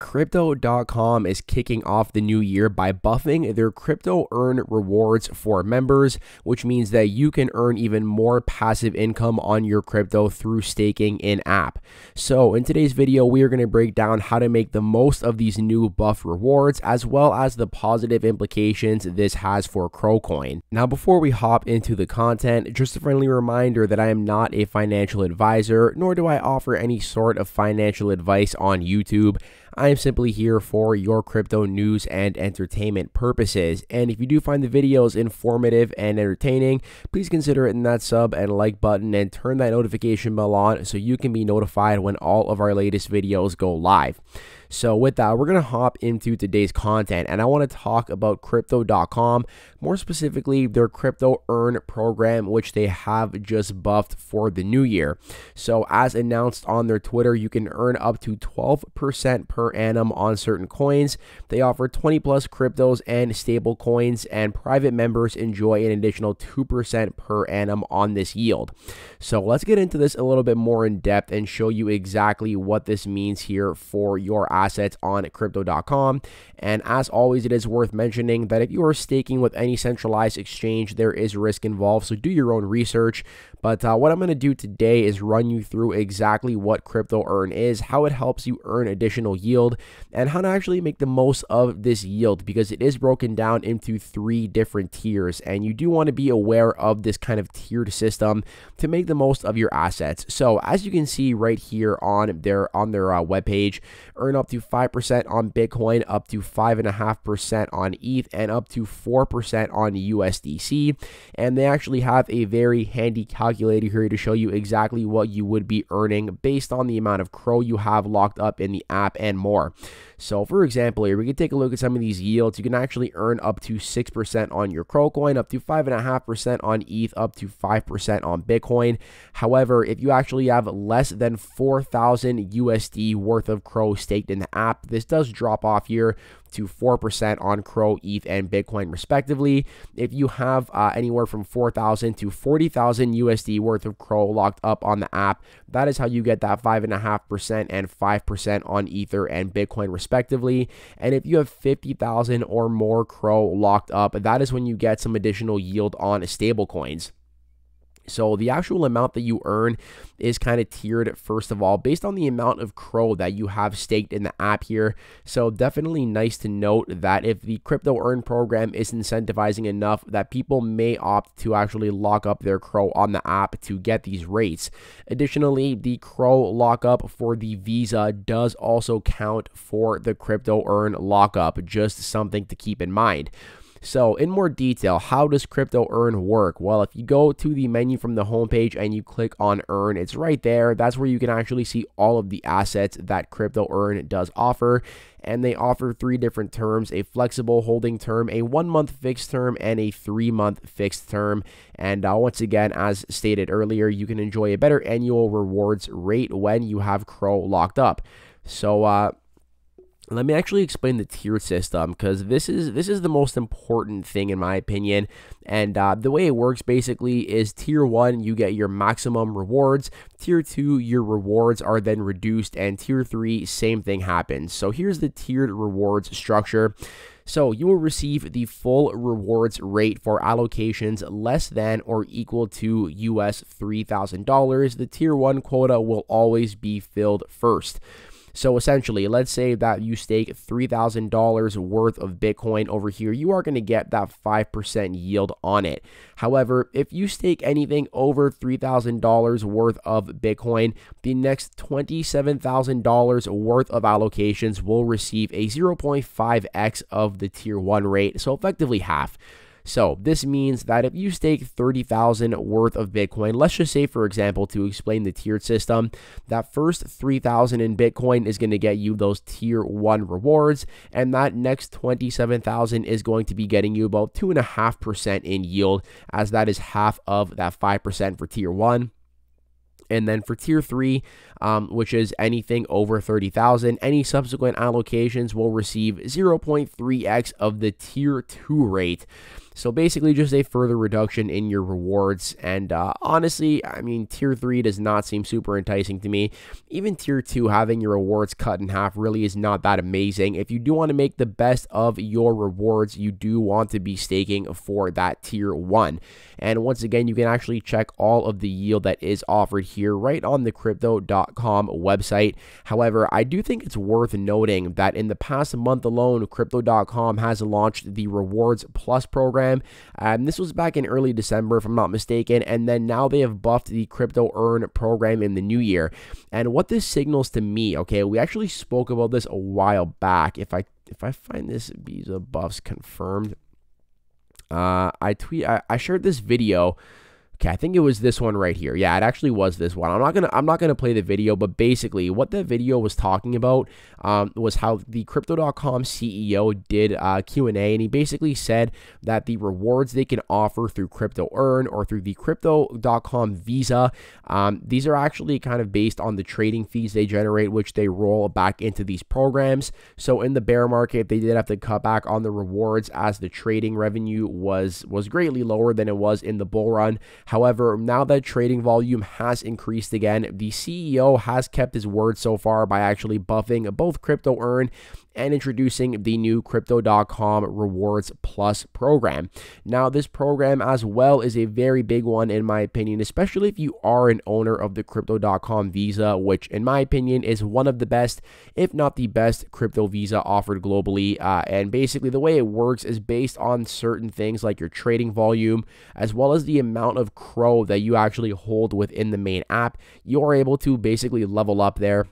Crypto.com is kicking off the new year by buffing their crypto earn rewards for members, which means that you can earn even more passive income on your crypto through staking in app. So, in today's video, we are going to break down how to make the most of these new buff rewards as well as the positive implications this has for CROcoin. Now, before we hop into the content, just a friendly reminder that I am not a financial advisor, nor do I offer any sort of financial advice on YouTube. I am simply here for your crypto news and entertainment purposes. And if you do find the videos informative and entertaining, please consider hitting that sub and like button and turn that notification bell on so you can be notified when all of our latest videos go live. So, with that, we're going to hop into today's content and I want to talk about crypto.com, more specifically, their crypto earn program, which they have just buffed for the new year. So, as announced on their Twitter, you can earn up to 12% per annum on certain coins. They offer 20 plus cryptos and stable coins, and private members enjoy an additional 2% per annum on this yield. So, let's get into this a little bit more in depth and show you exactly what this means here for your assets on crypto.com. And as always, it is worth mentioning that if you are staking with any centralized exchange, there is risk involved. So do your own research. But uh, what I'm going to do today is run you through exactly what crypto earn is, how it helps you earn additional yield, and how to actually make the most of this yield because it is broken down into three different tiers. And you do want to be aware of this kind of tiered system to make the most of your assets. So as you can see right here on their on their uh, webpage, earn up to 5% on Bitcoin, up to 5.5% on ETH, and up to 4% on USDC. And they actually have a very handy calculator here to show you exactly what you would be earning based on the amount of CRO you have locked up in the app and more. So, for example, here we can take a look at some of these yields. You can actually earn up to 6% on your CRO coin, up to 5.5% on ETH, up to 5% on Bitcoin. However, if you actually have less than 4,000 USD worth of CRO staked in the app, this does drop off here to 4% on CRO, ETH, and Bitcoin, respectively. If you have uh, anywhere from 4,000 to 40,000 USD worth of CRO locked up on the app, that is how you get that 5.5% and 5% on Ether and Bitcoin, respectively. And if you have 50,000 or more CRO locked up, that is when you get some additional yield on stablecoins. So the actual amount that you earn is kind of tiered first of all based on the amount of CRO that you have staked in the app here. So definitely nice to note that if the crypto earn program is incentivizing enough that people may opt to actually lock up their CRO on the app to get these rates. Additionally, the CRO lockup for the Visa does also count for the crypto earn lockup, just something to keep in mind. So, in more detail, how does Crypto Earn work? Well, if you go to the menu from the homepage and you click on Earn, it's right there. That's where you can actually see all of the assets that Crypto Earn does offer. And they offer three different terms a flexible holding term, a one month fixed term, and a three month fixed term. And uh, once again, as stated earlier, you can enjoy a better annual rewards rate when you have CRO locked up. So, uh, let me actually explain the tier system because this is this is the most important thing in my opinion. And uh, the way it works basically is tier one you get your maximum rewards. Tier two your rewards are then reduced. And tier three same thing happens. So here's the tiered rewards structure. So you will receive the full rewards rate for allocations less than or equal to US $3,000. The tier 1 quota will always be filled first. So essentially, let's say that you stake $3,000 worth of Bitcoin over here, you are going to get that 5% yield on it. However, if you stake anything over $3,000 worth of Bitcoin, the next $27,000 worth of allocations will receive a 0.5x of the tier 1 rate, so effectively half. So this means that if you stake 30,000 worth of Bitcoin, let's just say, for example, to explain the tiered system, that first 3,000 in Bitcoin is going to get you those tier one rewards. And that next 27,000 is going to be getting you about 2.5% in yield, as that is half of that 5% for tier one. And then for tier three, um, which is anything over 30,000. Any subsequent allocations will receive 0.3x of the tier 2 rate. So basically, just a further reduction in your rewards. And uh, honestly, I mean, tier three does not seem super enticing to me. Even tier two, having your rewards cut in half really is not that amazing. If you do want to make the best of your rewards, you do want to be staking for that tier one. And once again, you can actually check all of the yield that is offered here right on the crypto.com website. However, I do think it's worth noting that in the past month alone, crypto.com has launched the Rewards Plus program program. Um, this was back in early December, if I'm not mistaken, and then now they have buffed the crypto earn program in the new year. And what this signals to me, okay, we actually spoke about this a while back. If I if I find this Visa buffs confirmed, uh, I tweet I, I shared this video Okay, I think it was this one right here. Yeah, it actually was this one. I'm not gonna I'm not gonna play the video, but basically what the video was talking about um, was how the Crypto.com CEO did uh, Q and A, and he basically said that the rewards they can offer through Crypto Earn or through the Crypto.com Visa, um, these are actually kind of based on the trading fees they generate, which they roll back into these programs. So in the bear market, they did have to cut back on the rewards as the trading revenue was was greatly lower than it was in the bull run. However, now that trading volume has increased again, the CEO has kept his word so far by actually buffing both Crypto Earn and introducing the new Crypto.com Rewards Plus program. Now, this program as well is a very big one, in my opinion, especially if you are an owner of the Crypto.com Visa, which, in my opinion, is one of the best, if not the best, crypto Visa offered globally. Uh, and basically, the way it works is based on certain things like your trading volume, as well as the amount of CRO that you actually hold within the main app. You're able to basically level up there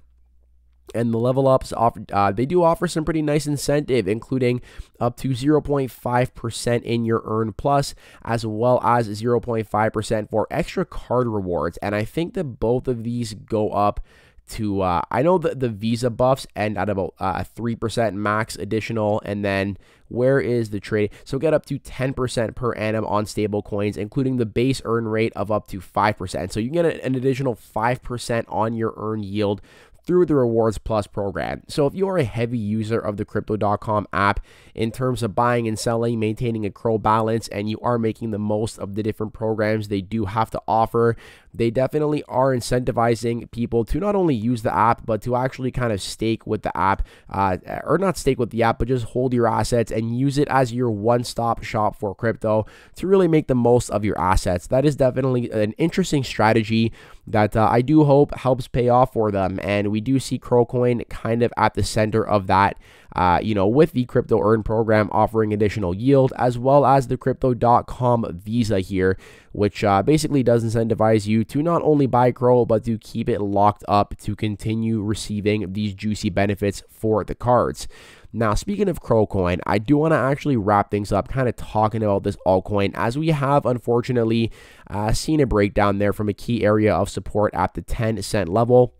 and the level ups offer uh, they do offer some pretty nice incentive including up to 0.5% in your earn plus as well as 0.5% for extra card rewards. And i think that both of these go up to uh, I know that the Visa buffs end at about uh, 3% max additional. And then where is the trade? So get up to 10% per annum on stable coins including the base earn rate of up to 5% so you get an additional 5% on your earn yield through the Rewards Plus program. So if you are a heavy user of the Crypto.com app in terms of buying and selling, maintaining a CRO balance, and you are making the most of the different programs they do have to offer, they definitely are incentivizing people to not only use the app, but to actually kind of stake with the app, uh, or not stake with the app, but just hold your assets and use it as your one stop shop for crypto to really make the most of your assets. That is definitely an interesting strategy that uh, I do hope helps pay off for them. And we do see CROcoin kind of at the center of that. Uh, you know, with the crypto earn program offering additional yield, as well as the crypto.com visa here, which uh, basically does incentivize you to not only buy CRO, but to keep it locked up to continue receiving these juicy benefits for the cards. Now, speaking of CROcoin, I do want to actually wrap things up kind of talking about this altcoin as we have unfortunately uh, seen a breakdown there from a key area of support at the 10 cent level.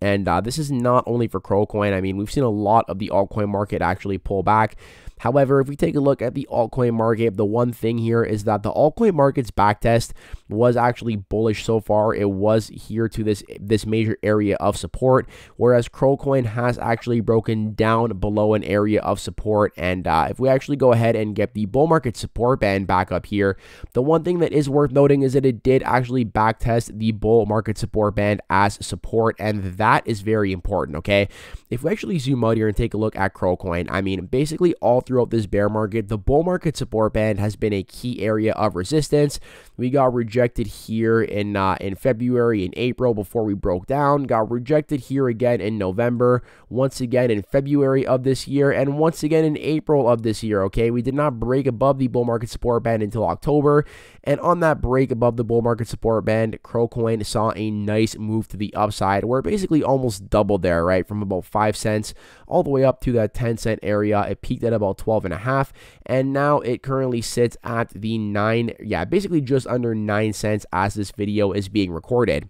And uh, this is not only for CROcoin. I mean, we've seen a lot of the altcoin market actually pull back. However, if we take a look at the altcoin market, the one thing here is that the altcoin market's backtest was actually bullish so far. It was here to this this major area of support, whereas CROcoin has actually broken down below an area of support. And uh, if we actually go ahead and get the bull market support band back up here, the one thing that is worth noting is that it did actually backtest the bull market support band as support, and that is very important. Okay, if we actually zoom out here and take a look at CROcoin, I mean, basically all throughout this bear market, the bull market support band has been a key area of resistance. We got rejected here in uh, in February and April before we broke down. Got rejected here again in November, once again in February of this year, and once again in April of this year. Okay, we did not break above the bull market support band until October, and on that break above the bull market support band, CROcoin saw a nice move to the upside, where it basically almost doubled there, right, from about five cents all the way up to that 10 cent area. It peaked at about 12 and a half, and now it currently sits at the nine, yeah, basically just under nine cents as this video is being recorded.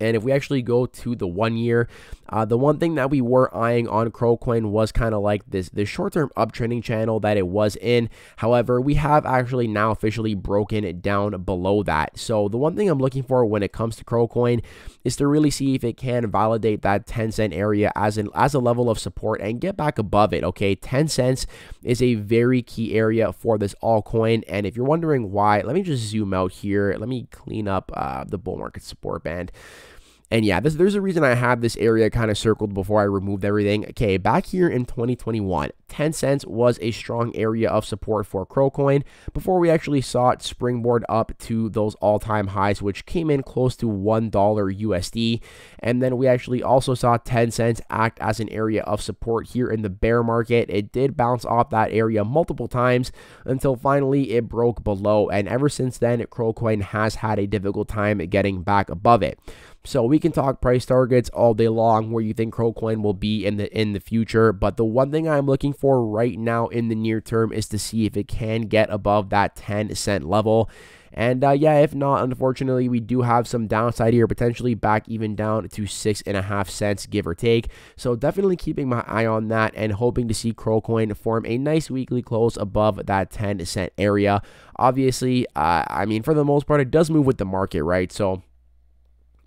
And if we actually go to the one year, Uh, the one thing that we were eyeing on CROcoin was kind of like this, this short-term uptrending channel that it was in. However, we have actually now officially broken it down below that. So the one thing I'm looking for when it comes to CROcoin is to really see if it can validate that 10 cent area as an as a level of support and get back above it. Okay, 10 cents is a very key area for this altcoin. And if you're wondering why, let me just zoom out here. Let me clean up uh, the bull market support band. And yeah, this, there's a reason I have this area kind of circled before I removed everything. Okay, back here in 2021, 10 cents was a strong area of support for CROcoin before we actually saw it springboard up to those all-time highs, which came in close to $1 USD. And then we actually also saw 10 cents act as an area of support here in the bear market. It did bounce off that area multiple times until finally it broke below. And ever since then, CROcoin has had a difficult time getting back above it. So we can talk price targets all day long where you think CROcoin will be in the in the future, but the one thing I'm looking for right now in the near term is to see if it can get above that 10 cent level. And uh, yeah, if not, unfortunately, we do have some downside here, potentially back even down to six and a half cents, give or take. So definitely keeping my eye on that and hoping to see CROcoin form a nice weekly close above that 10 cent area. Obviously, uh, I mean, for the most part, it does move with the market, right? So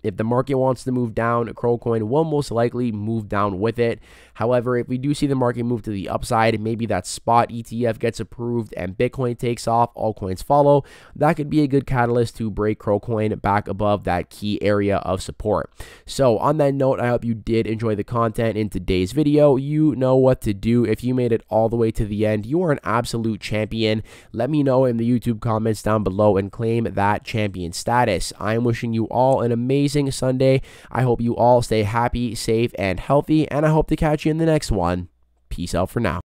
if the market wants to move down, CROcoin will most likely move down with it. However, if we do see the market move to the upside, maybe that spot ETF gets approved and Bitcoin takes off, all coins follow, that could be a good catalyst to break CROcoin back above that key area of support. So on that note, I hope you did enjoy the content in today's video. You know what to do. If you made it all the way to the end, you are an absolute champion. Let me know in the YouTube comments down below and claim that champion status. I am wishing you all an amazing Sunday. I hope you all stay happy, safe, and healthy, and I hope to catch you in the next one. Peace out for now.